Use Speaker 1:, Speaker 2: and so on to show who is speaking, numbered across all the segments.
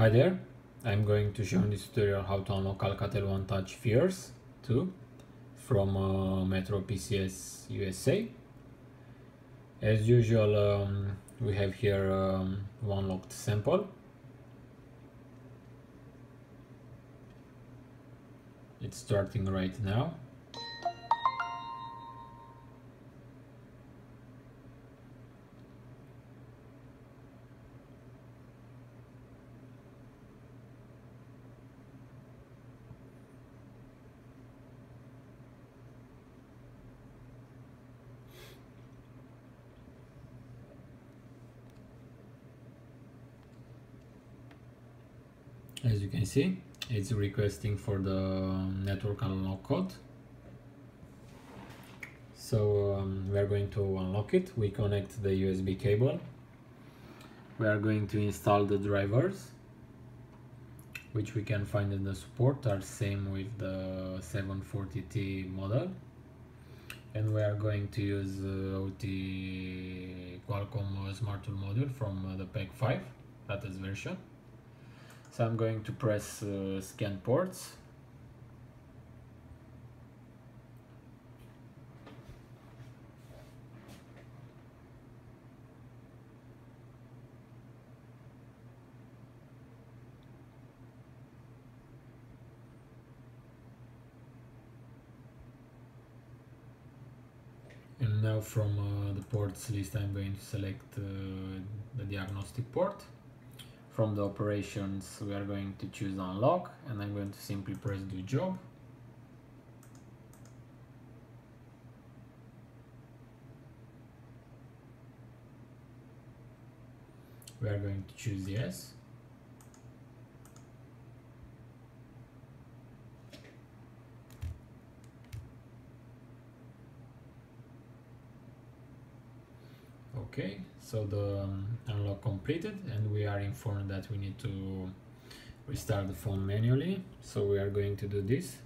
Speaker 1: Hi there, I'm going to show in this tutorial how to unlock Alcatel One Touch Fierce 2 from uh, Metro PCS USA. As usual, um, we have here um, one locked sample. It's starting right now. As you can see it's requesting for the network unlock code. So um, we are going to unlock it. We connect the USB cable. We are going to install the drivers which we can find in the support are same with the 740T model. And we are going to use uh, OT Qualcomm Smart Tool module from uh, the Pack 5 latest version so I'm going to press uh, scan ports. And now from uh, the ports list I'm going to select uh, the diagnostic port from the operations we are going to choose unlock and I'm going to simply press do job. We are going to choose yes okay so the um, unlock completed and we are informed that we need to restart the phone manually. So we are going to do this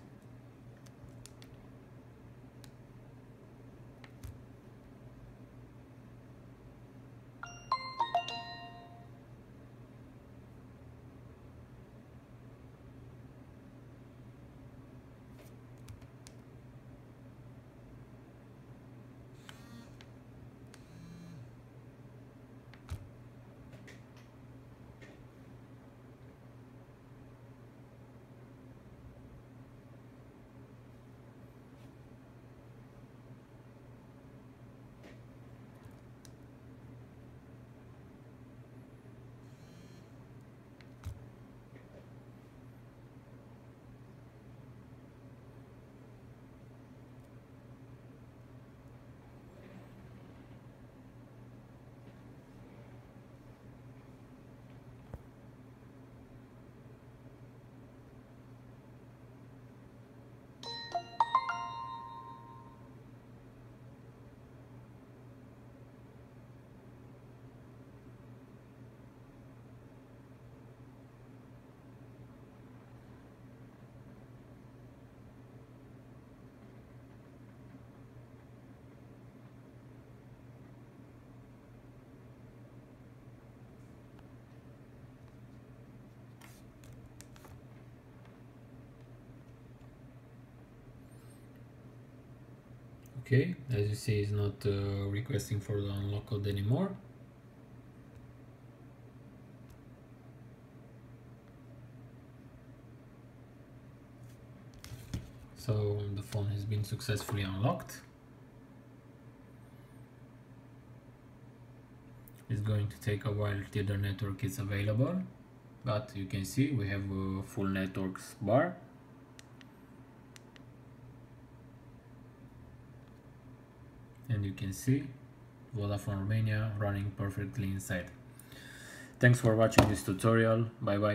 Speaker 1: okay as you see it's not uh, requesting for the unlock code anymore. So the phone has been successfully unlocked. It's going to take a while till the network is available but you can see we have a full networks bar and you can see Vodafone Romania running perfectly inside. Thanks for watching this tutorial. Bye bye.